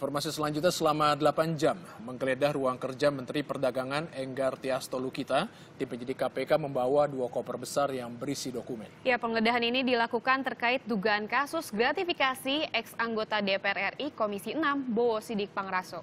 Informasi selanjutnya selama 8 jam menggeledah ruang kerja Menteri Perdagangan Enggar Tiasto Lukita, tim penyidik KPK membawa dua koper besar yang berisi dokumen. Ya, penggeledahan ini dilakukan terkait dugaan kasus gratifikasi ex anggota DPR RI Komisi 6 Bowo Sidik Pangraso.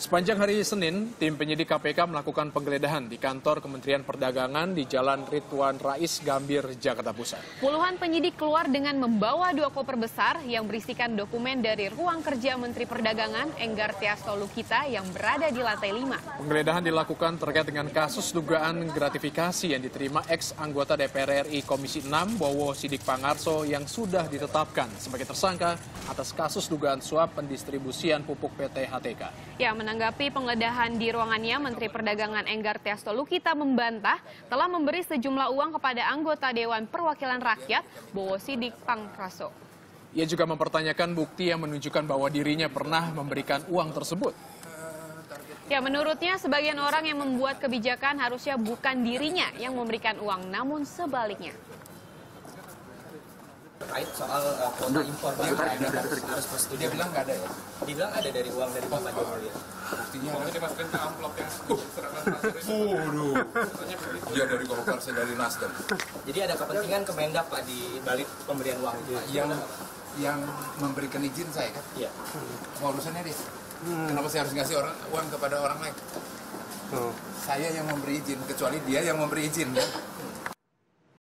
Sepanjang hari Senin, tim penyidik KPK melakukan penggeledahan di kantor Kementerian Perdagangan di Jalan Ridwan Rais Gambir, Jakarta Pusat. Puluhan penyidik keluar dengan membawa dua koper besar yang berisikan dokumen dari ruang kerja Menteri Perdagangan Enggar Tiasto Lukita yang berada di lantai 5. Penggeledahan dilakukan terkait dengan kasus dugaan gratifikasi yang diterima ex anggota DPR RI Komisi 6 Bowo Sidik Pangarso yang sudah ditetapkan sebagai tersangka atas kasus dugaan suap pendistribusian pupuk PT HTK. Ya, menanggapi penggeledahan di ruangannya, Menteri Perdagangan Enggar Tiasto Lukita membantah telah memberi sejumlah uang kepada anggota Dewan Perwakilan Rakyat Bowo Sidik Pangraso. Ia juga mempertanyakan bukti yang menunjukkan bahwa dirinya pernah memberikan uang tersebut. Ya, menurutnya sebagian orang yang membuat kebijakan harusnya bukan dirinya yang memberikan uang, namun sebaliknya. Terkait soal uh, kuota impor Pak ada harus, harus prosedur. Dia bilang nggak ada ya. Dibilang ada dari uang dari Bapak Jokowi. ya. Buktinya Waktu dimasukin ke amplop yang itu. Waduh. Dia dari Golkar, saya dari Nasdem. Jadi ada kepentingan Kemendak Pak di balik pemberian uang itu. Yang yang memberikan izin saya kan. Iya. Mau urusannya dia. Kenapa saya harus ngasih orang uang kepada orang lain? Saya yang memberi izin, kecuali dia yang memberi izin ya.